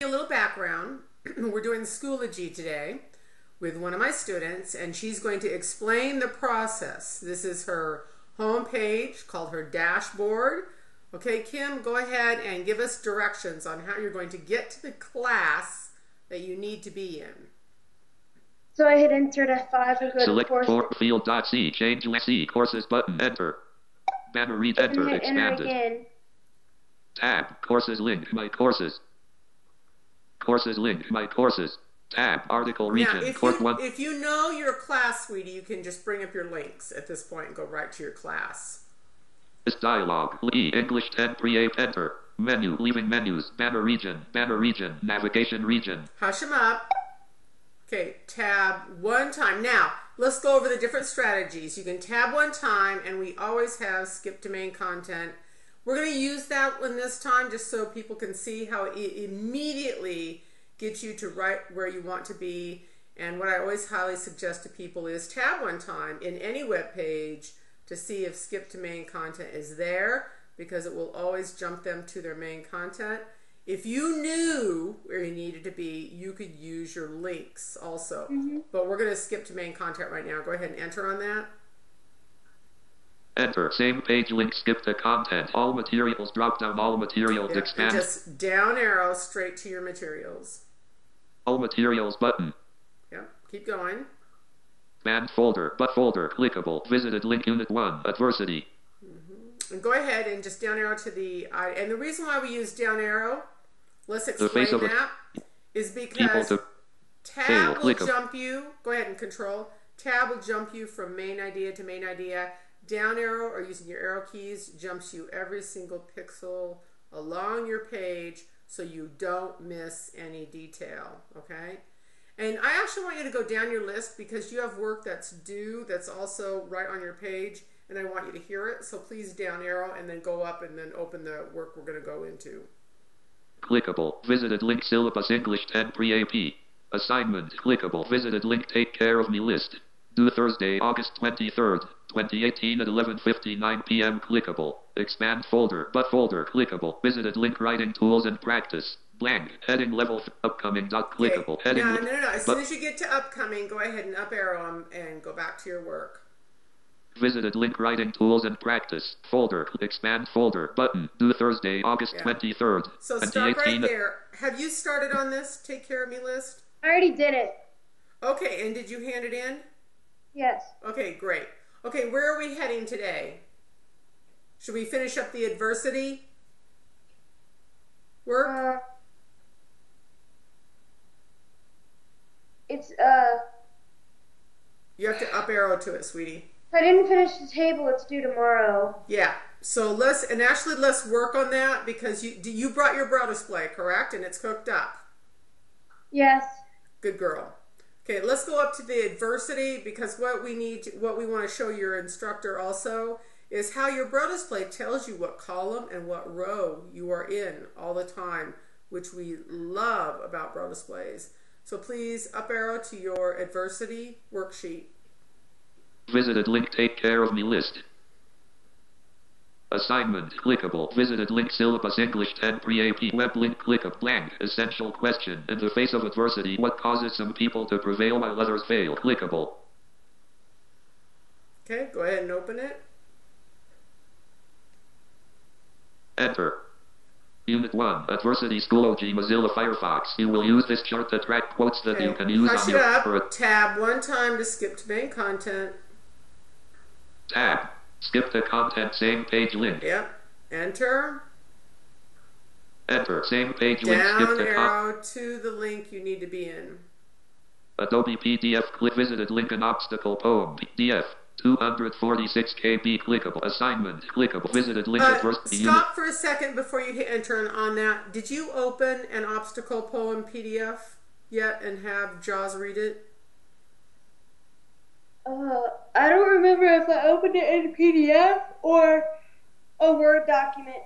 A little background. We're doing Schoology today with one of my students, and she's going to explain the process. This is her home page called her dashboard. Okay, Kim, go ahead and give us directions on how you're going to get to the class that you need to be in. So I hit enter F5 and go Select course. for field dot C. Change to C. Courses button. Enter. Banner read enter. hit enter Expanded. again. Tab. Courses link. My courses. Courses link. My courses. Tab. Article region. Now, if Course you, one. if you know your class, sweetie, you can just bring up your links at this point and go right to your class. This dialog. E. English 10 pre Enter. Menu. Leaving menus. Banner region. Banner region. Navigation region. Hush them up. Okay, tab one time. Now, let's go over the different strategies. You can tab one time, and we always have skip to main content. We're going to use that one this time just so people can see how it immediately gets you to right where you want to be. And what I always highly suggest to people is tab one time in any web page to see if skip to main content is there because it will always jump them to their main content. If you knew where you needed to be, you could use your links also. Mm-hmm. But we're going to skip to main content right now. Go ahead and enter on that. Enter. Same page link. Skip the content. All materials. Drop down. All materials. Yeah, and just down arrow straight to your materials. All materials button. Yep, keep going. Banned folder. But folder. Clickable. Visited link. Unit 1. Adversity. And go ahead and just down arrow to the I. And the reason why we use down arrow, let's The explain of a- that, is because to tab fail, will jump you. Go ahead and control. Tab will jump you from main idea to main idea. Down arrow or using your arrow keys jumps you every single pixel along your page so you don't miss any detail. Okay? And I actually want you to go down your list because you have work that's due that's also right on your page and I want you to hear it. So please down arrow and then go up and then open the work we're going to go into. Clickable. Visited link syllabus English 10 pre-AP. Assignment. Clickable. Visited link take care of me list. Due Thursday, August 23rd, 2018 at 11.59 p.m. Clickable. Expand folder. But folder. Clickable. Visited link writing tools and practice. Blank. Heading level f- upcoming dot clickable. Okay. Heading No, le- no, no, no. As but soon as you get to upcoming, go ahead and up arrow 'em and go back to your work. Visited link writing tools and practice. Folder. Expand folder. Button. Due Thursday, August Yeah. 23rd, So stop 2018 right there. Have you started on this Take Care of Me list? I already did it. Okay, and did you hand it in? Yes. Okay, great. Okay, where are we heading today? Should we finish up the adversity work? Uh, it's uh. You have to up arrow to it, sweetie. If I didn't finish the table, it's due tomorrow. Yeah. So let's and actually let's work on that because you you brought your braille display, correct? And it's hooked up. Yes. Good girl. Okay, let's go up to the adversity because what we need, to, what we want to show your instructor also is how your braille display tells you what column and what row you are in all the time, which we love about braille displays. So please up arrow to your adversity worksheet. Visited link take care of me list. Assignment clickable. Visited link syllabus English 10 pre-AP web link click up blank. Essential question. In the face of adversity, what causes some people to prevail while others fail? Clickable. Okay, go ahead and open it. Enter. Unit 1. Adversity Schoology Mozilla Firefox. You will use this chart to track quotes that you can use hush on your up. a Tab one time to skip to main content. tab. Skip the content same page link. Yep. Enter. Enter. Same page link. Skip Down to con- arrow to the link you need to be in. Adobe PDF click visited link an obstacle poem PDF 246 KB clickable assignment clickable visited link Uh, adversity unit stop for a second before you hit enter on that. Did you open an obstacle poem PDF yet and have Jaws read it? Uh, I don't remember if I opened it in PDF or a Word document.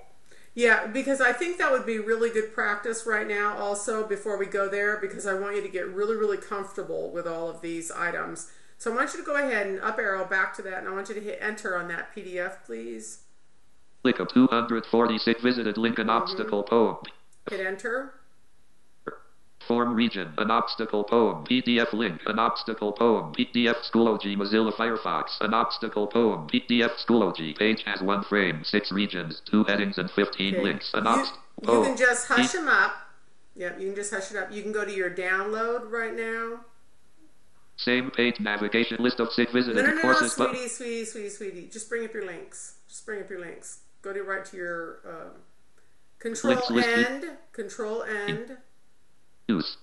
Yeah, because I think that would be really good practice right now, also before we go there, because I want you to get really, really comfortable with all of these items. So I want you to go ahead and up arrow back to that, and I want you to hit enter on that PDF, please. click of 246 visited link an Mm-hmm. obstacle poem Hit enter. Form region, an obstacle poem, PDF link, an obstacle poem, PDF Schoology Mozilla Firefox, an obstacle poem, PDF Schoology page has one frame, six regions, two headings, and 15 Okay. links. An You, obstacle you poem. can just hush them up. Yep, you can just hush it up. You can go to your download right now. Same page navigation list of six No, visited no, no, no, courses. button. sweetie, sweetie, sweetie, sweetie. Just bring up your links. Just bring up your links. Go to right to your um, control end. Control end. Use.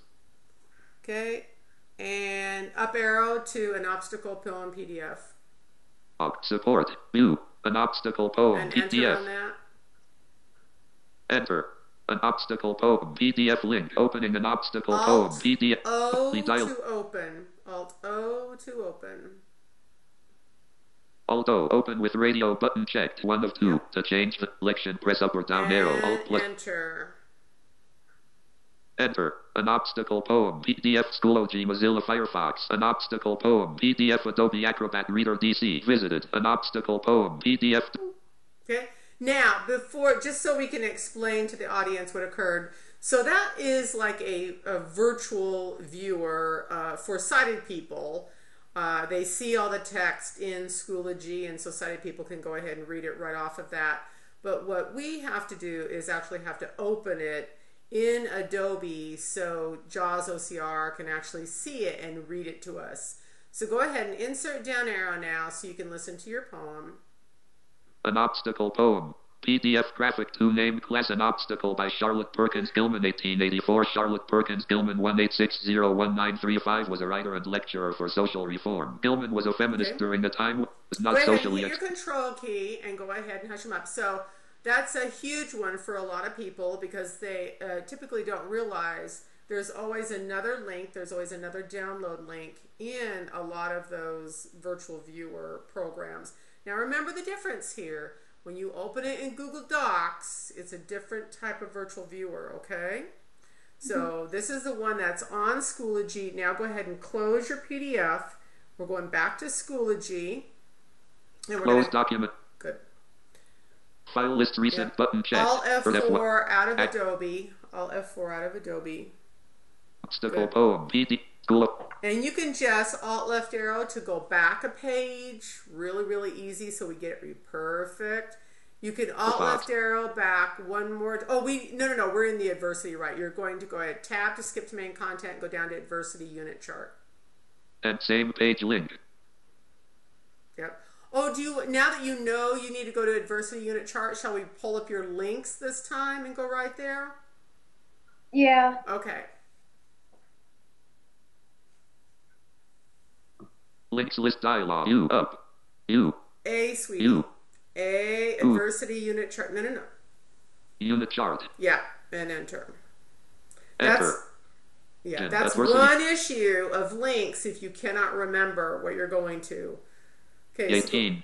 Okay, and up arrow to an obstacle poem PDF, Op- Support. View. An obstacle poem. and enter PDF. that. Enter. An obstacle poem. PDF link. Opening an obstacle Alt poem. PDF. O to open. Alt O to open. Alt O. Open with radio button checked. One of two. To change the selection, press up or down arrow. Alt plus. enter. Enter. An obstacle poem. PDF Schoology Mozilla Firefox. An obstacle poem. PDF Adobe Acrobat Reader DC. Visited. An obstacle poem. PDF. Okay. Now, before, just so we can explain to the audience what occurred, so that is like a, a virtual viewer uh, for sighted people. Uh, they see all the text in Schoology, and so sighted people can go ahead and read it right off of that. But what we have to do is actually have to open it in Adobe so JAWS OCR can actually see it and read it to us. So go ahead and insert down arrow now so you can listen to your poem. An obstacle poem. PDF graphic to name class An obstacle by Charlotte Perkins Gilman 1884 Charlotte Perkins Gilman 18601935 was a writer and lecturer for social reform. Gilman was a feminist Okay. during the time was not ahead, socially hit your control key and go ahead and hush him up. So that's a huge one for a lot of people because they uh, typically don't realize there's always another link, there's always another download link in a lot of those virtual viewer programs. Now remember the difference here. When you open it in Google Docs, it's a different type of virtual viewer, okay? So this is the one that's on Schoology. Now go ahead and close your PDF. We're going back to Schoology. And we're close document. good. File list recent button checked. Alt Or F1. F4 out of Act- Adobe. Alt F4 out of Adobe. Obstacle Good. Oh, poem. PD. School. And you can just Alt left arrow to go back a page. Really, really easy so we get it perfect. You can Alt left arrow back one more. Oh, we no no no. We're in the adversity right. You're going to go ahead tab to skip to main content. Go down to adversity unit chart. And same page link. Yep. Oh, do you now that you know you need to go to adversity unit chart? Shall we pull up your links this time and go right there? Yeah. Okay. Links list dialog. U up. You. A sweet. You. A adversity unit chart. No no no. Unit chart. Yeah, and enter. Enter. That's yeah, And that's adversity. one issue of links if you cannot remember what you're going to. Okay, so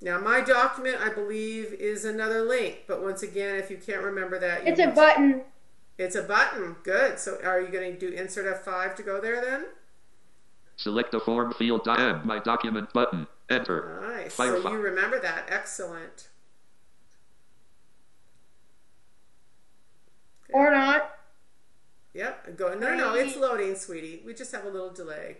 now my document I believe is another link, but once again, if you can't remember that, It's a must- button. It's a button. Good. So are you going to do insert F5 to go there then? Select the form field. Di- my document button. Enter. Nice. So you remember that. Excellent. Or not. Yep. Go. No, no, no. It's loading, sweetie. We just have a little delay.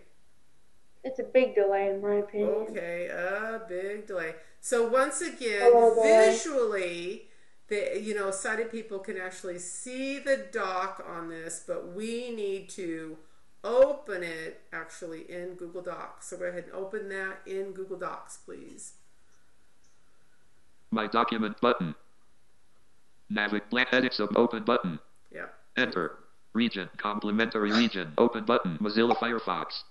It's a big delay in my opinion. Okay, a big delay. So once again, visually, the you know sighted people can actually see the doc on this, but we need to open it actually in Google Docs. So go ahead and open that in Google Docs, please. My document button. Navig blank edits of open button. Yep. Enter. Region. Complementary region. Open button. Mozilla Firefox.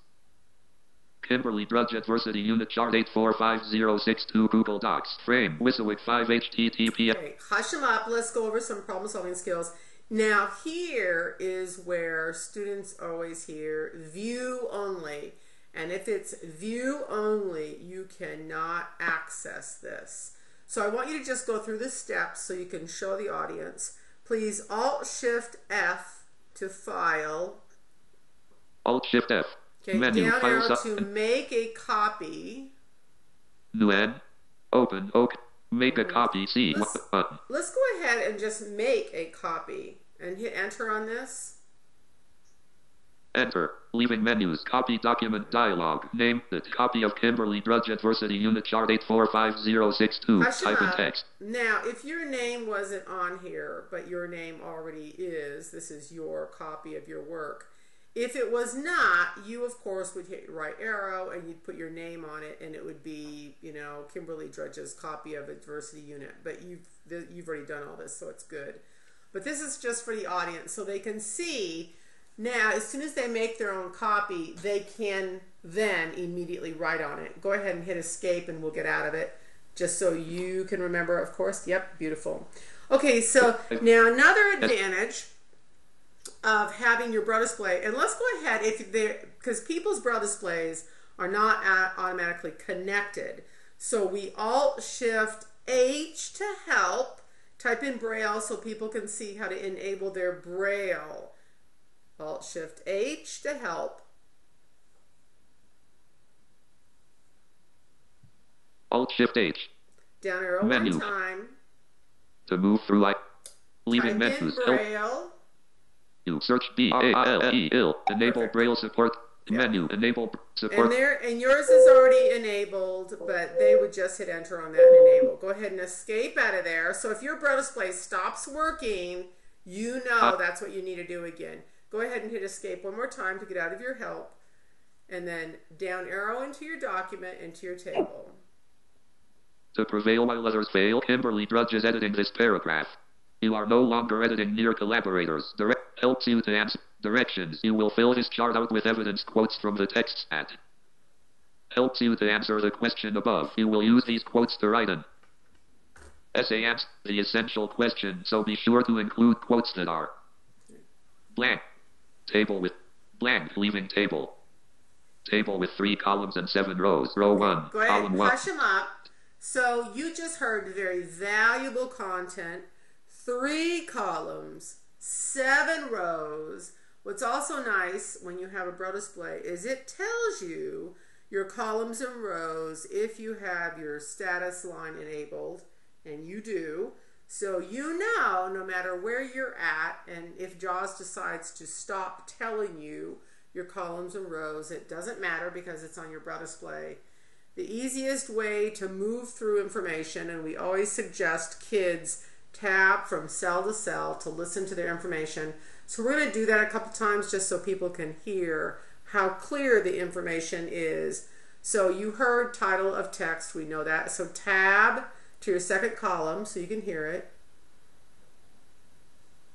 Kimberly Drudge Adversity Unit Chart 845062 Google Docs. Frame. Wissawick 5 HTTP. Okay, hush them up. Let's go over some problem solving skills. Now, here is where students always hear view only. And if it's view only, you cannot access this. So I want you to just go through the steps so you can show the audience. Please Alt Shift F to file. Alt Shift F. Okay, Menu. down arrow to make a copy. New N. Open. OK. Make a mm-hmm. copy. C. Let's- Button. Let's go ahead and just make a copy and hit enter on this. Enter. Leaving menus. Copy document dialog. Name the Copy of Kimberly Drudge Adversity Unit Chart 845062. Hush 'em Type in text. Now, if your name wasn't on here, but your name already is, this is your copy of your work. If it was not, you of course would hit your right arrow and you'd put your name on it, and it would be, you know, Kimberly Drudge's copy of Adversity Unit. But you've you've already done all this, so it's good. But this is just for the audience, so they can see. Now, as soon as they make their own copy, they can then immediately write on it. Go ahead and hit escape, and we'll get out of it just so you can remember, of course. Yep, beautiful. Okay, so now another advantage of having your braille display, and let's go ahead if they because people's braille displays are not automatically connected. So we Alt Shift H to help. Type in braille so people can see how to enable their braille. Alt Shift H to help. Alt Shift H. Down arrow Menu. one time. To move through like. Leaving menus. Braille. You search B A L E ill. Uh, uh, uh, enable Perfect. Braille support. Yeah. Menu. Enable support. And support. there, and yours is already enabled, but they would just hit enter on that and enable. Go ahead and escape out of there. So if your braille display stops working, you know Uh. that's what you need to do again. Go ahead and hit escape one more time to get out of your help, and then down arrow into your document into your table. To prevail while others fail, Kimberly Drudge is editing this paragraph. You are no longer editing near collaborators. Direct helps you to answer directions. You will fill this chart out with evidence quotes from the text at. Helps you to answer the question above. You will use these quotes to write an essay answer the essential question, so be sure to include quotes that are blank. Table with blank, leaving table. Table with three columns and seven rows. Row one, Go ahead column and one. hush them up. So you just heard very valuable content. Three columns, seven rows. What's also nice when you have a braille display is it tells you your columns and rows if you have your status line enabled, and you do. So you know no matter where you're at, and if JAWS decides to stop telling you your columns and rows, it doesn't matter because it's on your braille display the easiest way to move through information, and we always suggest kids tab from cell to cell to listen to their information. So we're going to do that a couple times just so people can hear how clear the information is. So you heard title of text, we know that. So tab to your second column so you can hear it.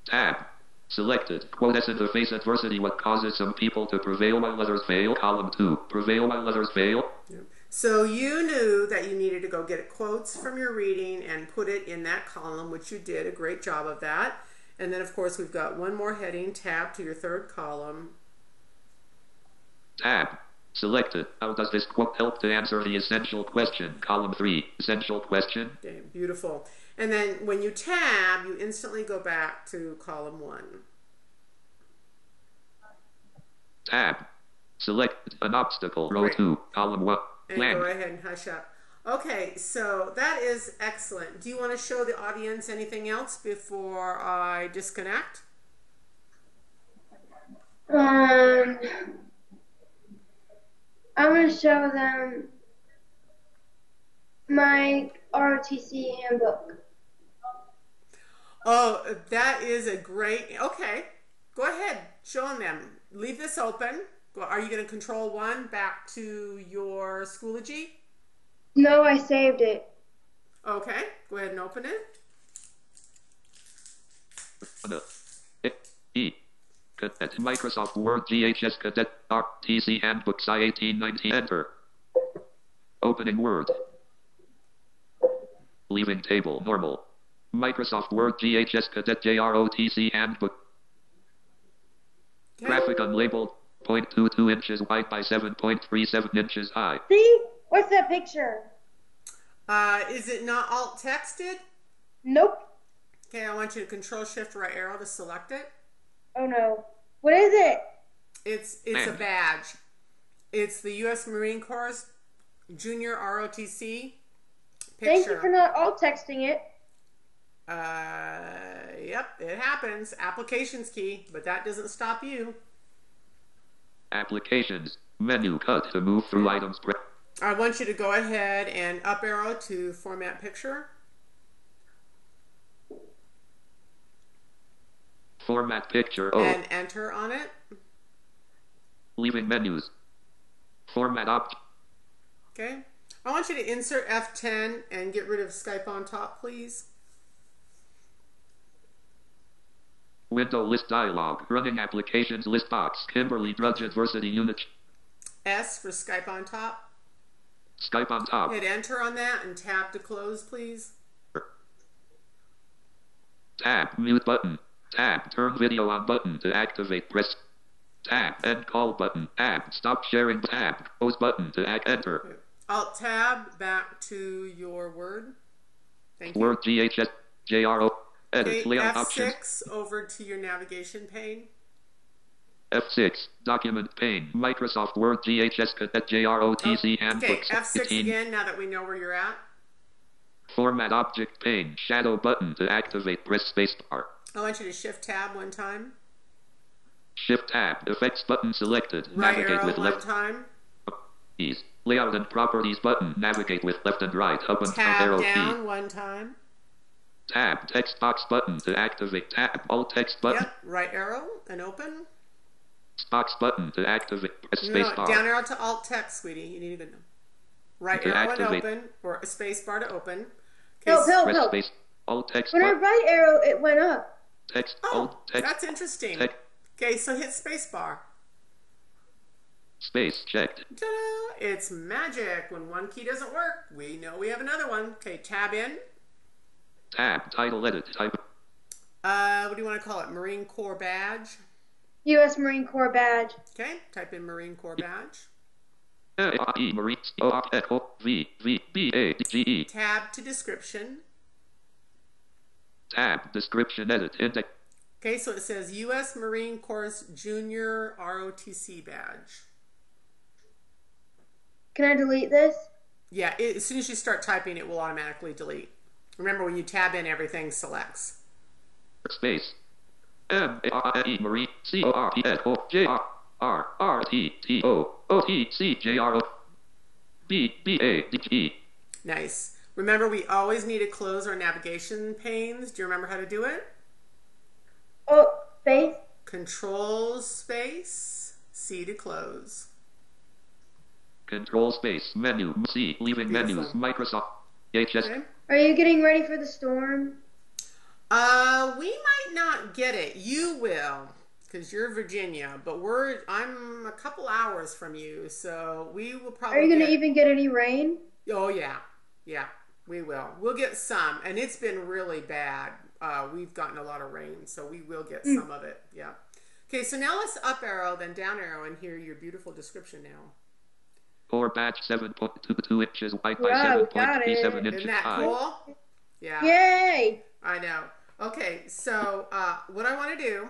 Tab. Selected. Quote S interface adversity. What causes some people to prevail while others fail? Column 2. Prevail while others fail? So you knew that you needed to go get quotes from your reading and put it in that column, which you did a great job of that. And then, of course, we've got one more heading, tab to your third column. Tab. Selected. How does this quote help to answer the essential question? Column 3. Essential question. Okay, beautiful. And then when you tab, you instantly go back to column one. Tab. Select an obstacle. Row Right. 2. Column 1. And Blank. go ahead and hush up. Okay, so that is excellent. Do you want to show the audience anything else before I disconnect? Um, I'm gonna show them my ROTC handbook. Oh, that is a great. Okay, go ahead, show them. Leave this open. Go- Are you going to control one back to your Schoology? No, I saved it. Okay, go ahead and open it. N- E. Cadet Microsoft Word GHS Cadet RTC Handbook SI 1819 Enter. Opening Word. Leaving table normal. Microsoft Word GHS Cadet JROTC Handbook. Okay. Graphic unlabeled. 0.22 inches wide by 7.37 inches high. See? What's that picture? Uh, is it not alt texted? Nope. Okay, I want you to control shift right arrow to select it. Oh no. What is it? It's it's a badge. It's the U.S. Marine Corps Junior ROTC picture. Thank you for not alt texting it. Uh, yep, it happens. Applications key, but that doesn't stop you. Applications. Menu cut to move through items. I want you to go ahead and up arrow to format picture. format picture. Oh. And enter on it. Leaving menus. Format object. Okay. I want you to insert F10 and get rid of Skype on top, please. Window list dialog. Running applications list box. Kimberly Drudge Adversity Unit. S for Skype on top. Skype on top. Hit enter on that and tab to close, please. Tab. Mute button. Tab. Turn video on button to activate. Press. Tab. End call button. Tab. Stop sharing. Tab. Close button to add Enter. Alt tab back to your Word. Thank you. Word GHS. JRO. Edit. Layout F6 options. over to your navigation pane. F6. Document pane. Microsoft Word GHS Cadet JROTC and Okay, F6 18. again now that we know where you're at. Format object pane. Shadow button to activate. Press spacebar. I want you to shift tab one time. Shift tab. Effects button selected. Right Navigate arrow with one left time. keys. Layout and properties button. Navigate with left and right. Up and down arrow Tab key. down one time. Tab. Text box button to activate. Tab. Alt text button. Yep, right arrow and open. Box button to activate. Press No, spacebar. down arrow to alt text, sweetie. You need to know. Right To arrow and open, or a space bar to open. Help, Okay, help, Press help. space. Alt text When I right arrow, it went up. Text. Oh, Alt text. that's interesting. text. Okay, so hit space bar. Space checked. Ta-da! It's magic. When one key doesn't work, we know we have another one. Okay, tab in. Tab. Title edit. Type. Uh, what do you want to call it? Marine Corps badge. U.S. Marine Corps badge. Okay, type in Marine Corps badge. A R E Marine O R Echo V V B A D G E. Tab to description. Tab. Description edit. Index. Okay, so it says U.S. Marine Corps Junior ROTC badge. Can I delete this? Yeah, it, as soon as you start typing, it will automatically delete. Remember, when you tab in, everything selects. Space. M A R E Marine C O R P S O J R R R T T O O T C J R O B B A D G E. Nice. Remember, we always need to close our navigation panes. Do you remember how to do it? Oh, space. Control space, C to close. Control space menu C leaving menus Microsoft HS Okay. Are you getting ready for the storm? Uh, we might not get it. You will, because you're Virginia. But we're I'm a couple hours from you, so we will probably. Are you gonna get- even get any rain? Oh yeah, yeah, we will. We'll get some, and it's been really bad. Uh, we've gotten a lot of rain, so we will get some of it. Yeah. Okay, so now let's up arrow, then down arrow, and hear your beautiful description now. Core batch seven point two two inches wide by seven point three seven seven got point three seven it. inches Isn't that high. cool? Yeah, Yay! I know. Okay, so uh, what I want to do